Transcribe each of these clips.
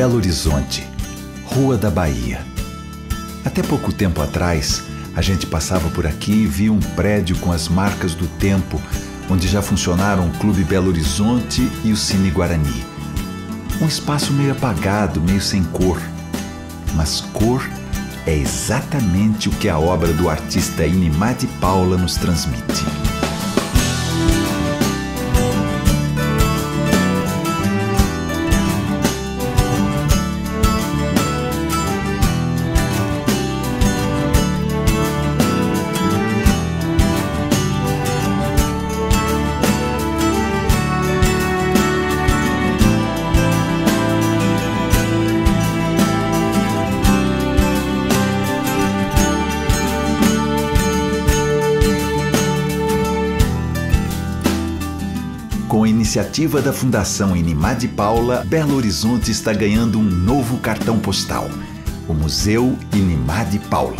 Belo Horizonte, Rua da Bahia. Até pouco tempo atrás, a gente passava por aqui e via um prédio com as marcas do tempo, onde já funcionaram o Clube Belo Horizonte e o Cine Guarani. Um espaço meio apagado, meio sem cor. Mas cor é exatamente o que a obra do artista Inimá de Paula nos transmite. Iniciativa da Fundação Inimá de Paula, Belo Horizonte está ganhando um novo cartão postal: o Museu Inimá de Paula.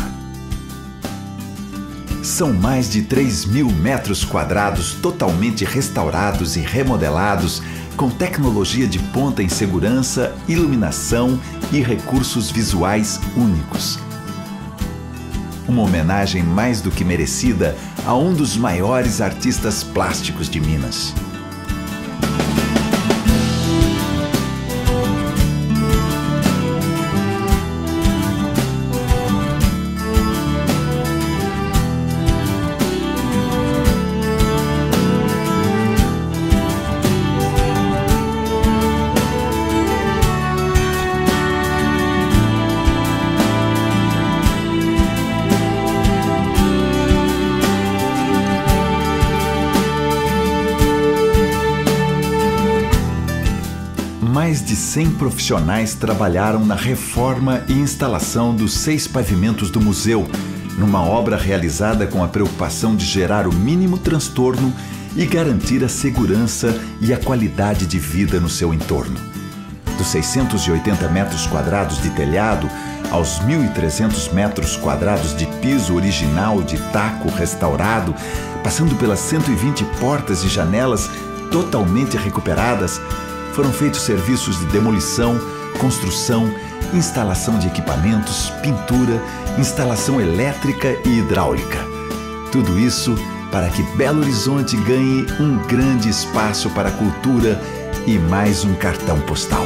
São mais de 3 mil metros quadrados totalmente restaurados e remodelados, com tecnologia de ponta em segurança, iluminação e recursos visuais únicos. Uma homenagem mais do que merecida a um dos maiores artistas plásticos de Minas. 100 profissionais trabalharam na reforma e instalação dos seis pavimentos do museu, numa obra realizada com a preocupação de gerar o mínimo transtorno e garantir a segurança e a qualidade de vida no seu entorno. Dos 680 metros quadrados de telhado aos 1.300 metros quadrados de piso original de taco restaurado, passando pelas 120 portas e janelas totalmente recuperadas, foram feitos serviços de demolição, construção, instalação de equipamentos, pintura, instalação elétrica e hidráulica. Tudo isso para que Belo Horizonte ganhe um grande espaço para a cultura e mais um cartão postal.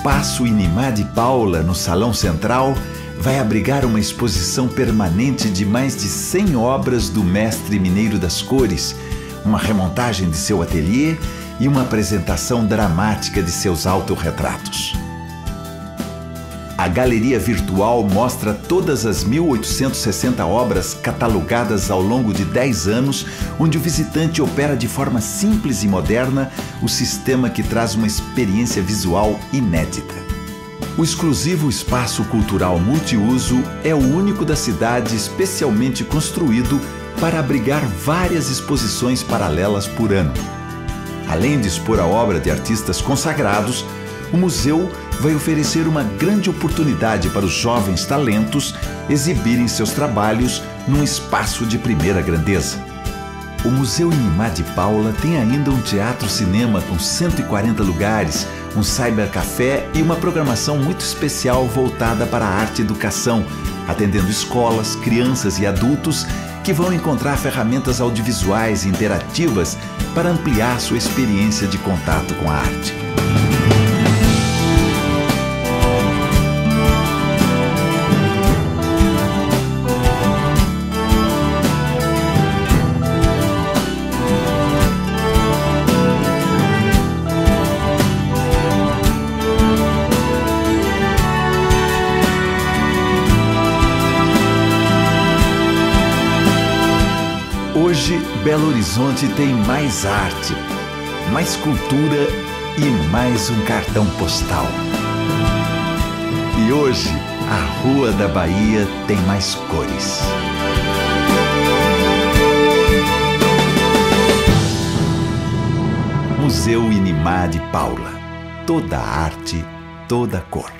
Espaço Inimá de Paula, no Salão Central, vai abrigar uma exposição permanente de mais de 100 obras do mestre mineiro das cores, uma remontagem de seu ateliê e uma apresentação dramática de seus autorretratos. A galeria virtual mostra todas as 1860 obras catalogadas ao longo de 10 anos, onde o visitante opera de forma simples e moderna o sistema que traz uma experiência visual inédita. O exclusivo espaço cultural multiuso é o único da cidade especialmente construído para abrigar várias exposições paralelas por ano. Além de expor a obra de artistas consagrados, o museu vai oferecer uma grande oportunidade para os jovens talentos exibirem seus trabalhos num espaço de primeira grandeza. O Museu Inimá de Paula tem ainda um teatro-cinema com 140 lugares, um cybercafé e uma programação muito especial voltada para a arte e educação, atendendo escolas, crianças e adultos que vão encontrar ferramentas audiovisuais e interativas para ampliar sua experiência de contato com a arte. Hoje, Belo Horizonte tem mais arte, mais cultura e mais um cartão postal. E hoje, a Rua da Bahia tem mais cores. Museu Inimar de Paula. Toda arte, toda cor.